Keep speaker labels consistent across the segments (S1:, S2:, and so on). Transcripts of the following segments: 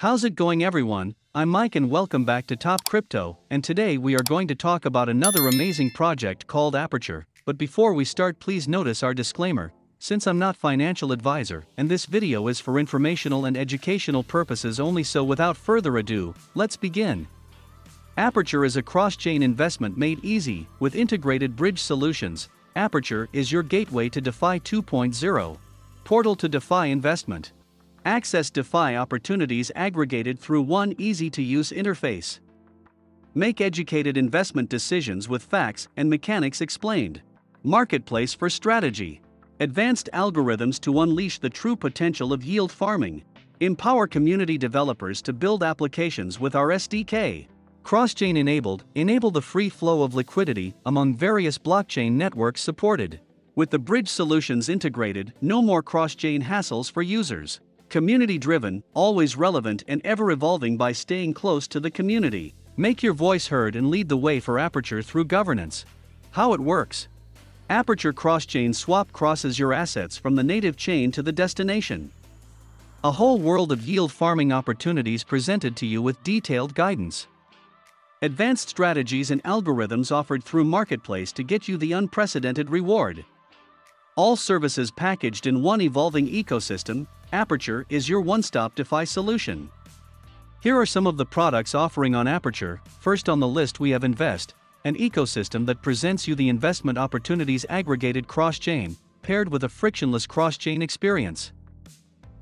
S1: How's it going, everyone? I'm Mike, and welcome back to Top Crypto. And today we are going to talk about another amazing project called Aperture. But before we start, please notice our disclaimer. Since I'm not financial advisor, and this video is for informational and educational purposes only, so without further ado, let's begin. Aperture is a cross-chain investment made easy with integrated bridge solutions. Aperture is your gateway to DeFi 2.0. Portal to DeFi investment. Access DeFi opportunities aggregated through one easy to use interface. Make educated investment decisions with facts and mechanics explained. Marketplace for strategy. Advanced algorithms to unleash the true potential of yield farming. Empower community developers to build applications with our SDK. Cross-chain enabled, enable the free flow of liquidity among various blockchain networks supported. With the bridge solutions integrated, no more cross-chain hassles for users. Community driven, always relevant and ever evolving by staying close to the community. Make your voice heard and lead the way for Aperture through governance. How it works. Aperture cross-chain swap crosses your assets from the native chain to the destination. A whole world of yield farming opportunities presented to you with detailed guidance. Advanced strategies and algorithms offered through Marketplace to get you the unprecedented reward. All services packaged in one evolving ecosystem, Aperture is your one stop DeFi solution. Here are some of the products offering on Aperture. First on the list, we have Invest, an ecosystem that presents you the investment opportunities aggregated cross chain, paired with a frictionless cross chain experience.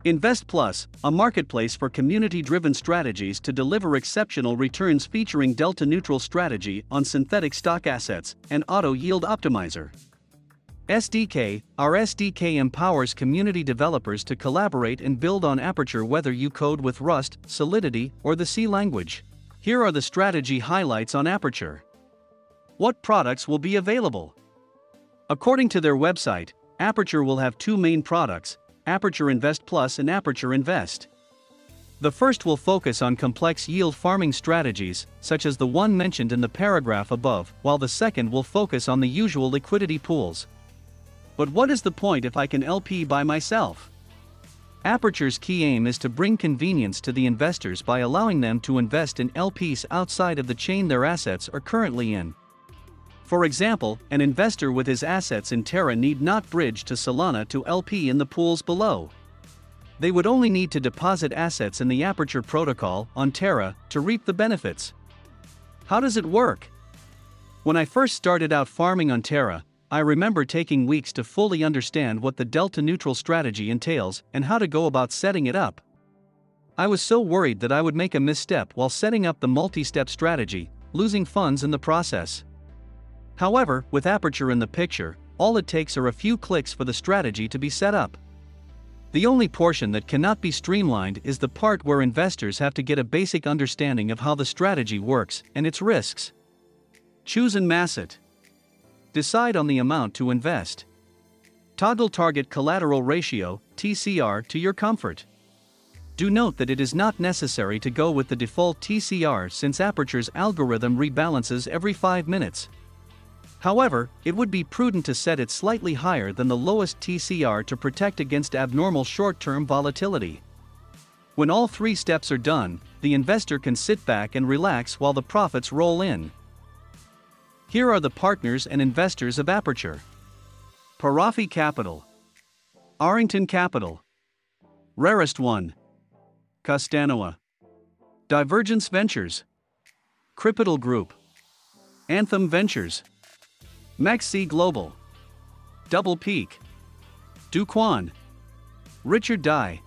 S1: Invest Plus, a marketplace for community driven strategies to deliver exceptional returns featuring delta neutral strategy on synthetic stock assets and auto yield optimizer. SDK Our SDK empowers community developers to collaborate and build on Aperture whether you code with Rust, Solidity, or the C language. Here are the strategy highlights on Aperture. What products will be available? According to their website, Aperture will have two main products Aperture Invest Plus and Aperture Invest. The first will focus on complex yield farming strategies, such as the one mentioned in the paragraph above, while the second will focus on the usual liquidity pools, but what is the point if I can LP by myself? Aperture's key aim is to bring convenience to the investors by allowing them to invest in LPs outside of the chain their assets are currently in. For example, an investor with his assets in Terra need not bridge to Solana to LP in the pools below. They would only need to deposit assets in the Aperture protocol on Terra to reap the benefits. How does it work? When I first started out farming on Terra, I remember taking weeks to fully understand what the delta neutral strategy entails and how to go about setting it up. I was so worried that I would make a misstep while setting up the multi step strategy, losing funds in the process. However, with Aperture in the picture, all it takes are a few clicks for the strategy to be set up. The only portion that cannot be streamlined is the part where investors have to get a basic understanding of how the strategy works and its risks. Choose and mass it. Decide on the amount to invest. Toggle target collateral ratio, TCR, to your comfort. Do note that it is not necessary to go with the default TCR since Aperture's algorithm rebalances every 5 minutes. However, it would be prudent to set it slightly higher than the lowest TCR to protect against abnormal short term volatility. When all three steps are done, the investor can sit back and relax while the profits roll in. Here are the partners and investors of Aperture. Parafi Capital, Arrington Capital, Rarestone, Costanoa, Divergence Ventures, Cripital Group, Anthem Ventures, Maxi Global, Double Peak, Do Kwon, Richard Dye,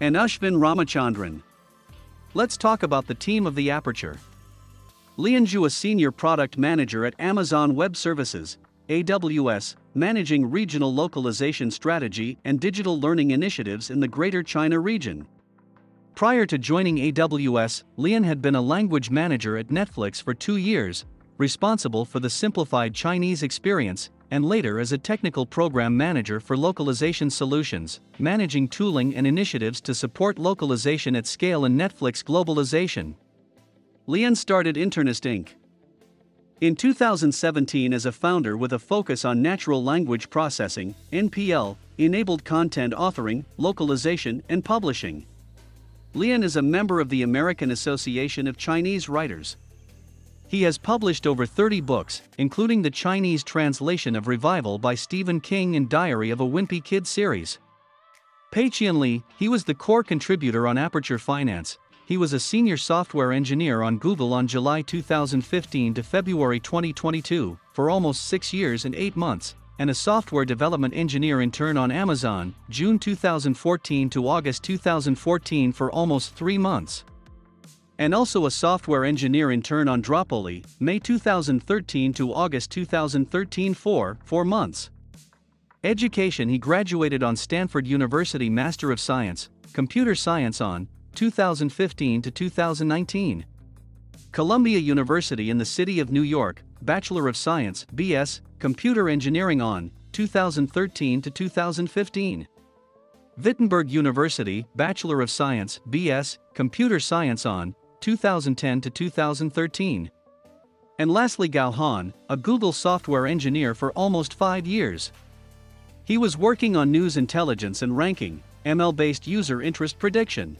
S1: and Ashvin Ramachandran. Let's talk about the team of the Aperture. Lianju, a senior product manager at Amazon Web Services, AWS, managing regional localization strategy and digital learning initiatives in the Greater China region. Prior to joining AWS, Lian had been a language manager at Netflix for two years, responsible for the simplified Chinese experience, and later as a technical program manager for localization solutions, managing tooling and initiatives to support localization at scale in Netflix globalization. Lian started Internist Inc. In 2017 as a founder with a focus on natural language processing, NPL, enabled content authoring, localization, and publishing. Lian is a member of the American Association of Chinese Writers. He has published over 30 books, including the Chinese translation of Revival by Stephen King and Diary of a Wimpy Kid series. Pei Li, he was the core contributor on Aperture Finance. He was a senior software engineer on Google on July 2015 to February 2022, for almost six years and eight months, and a software development engineer intern on Amazon, June 2014 to August 2014 for almost three months. And also a software engineer intern on Dropoly, May 2013 to August 2013 for four months. Education He graduated on Stanford University Master of Science, Computer Science on 2015 to 2019. Columbia University in the City of New York, Bachelor of Science, BS, Computer Engineering on 2013 to 2015. Wittenberg University, Bachelor of Science, BS, Computer Science on 2010 to 2013. And lastly Gao Han, a Google software engineer for almost 5 years. He was working on news intelligence and ranking, ML-based user interest prediction.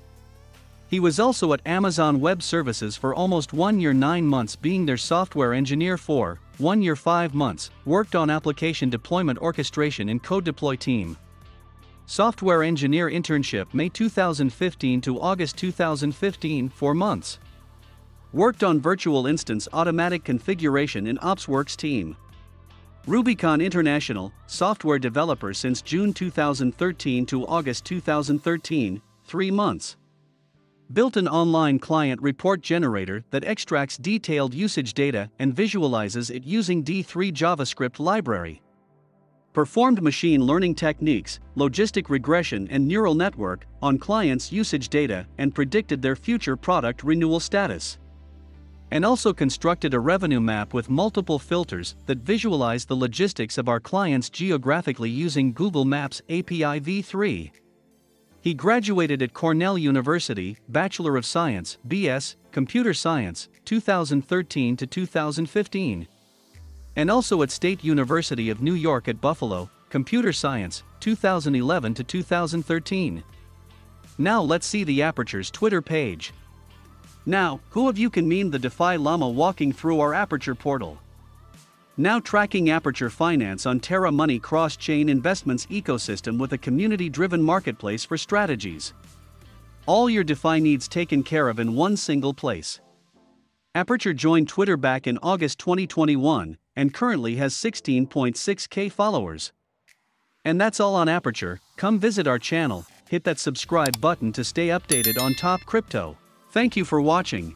S1: He was also at Amazon Web Services for almost one year 9 months being their software engineer for, one year 5 months, worked on application deployment orchestration in Code Deploy team. Software engineer internship May 2015 to August 2015 4 months. Worked on virtual instance automatic configuration in OpsWorks team. Rubicon International, software developer since June 2013 to August 2013, 3 months built an online client report generator that extracts detailed usage data and visualizes it using D3 JavaScript library. Performed machine learning techniques, logistic regression and neural network on clients' usage data and predicted their future product renewal status. And also constructed a revenue map with multiple filters that visualize the logistics of our clients geographically using Google Maps API v3. He graduated at Cornell University, Bachelor of Science, BS, Computer Science, 2013 to 2015. And also at State University of New York at Buffalo, Computer Science, 2011 to 2013. Now let's see the Aperture's Twitter page. Now, who of you can meme the DeFi Llama walking through our Aperture portal? Now tracking Aperture Finance on Terra Money cross chain investments ecosystem with a community driven marketplace for strategies. All your DeFi needs taken care of in one single place. Aperture joined Twitter back in August 2021 and currently has 16.6k followers. And that's all on Aperture. Come visit our channel, hit that subscribe button to stay updated on top crypto. Thank you for watching.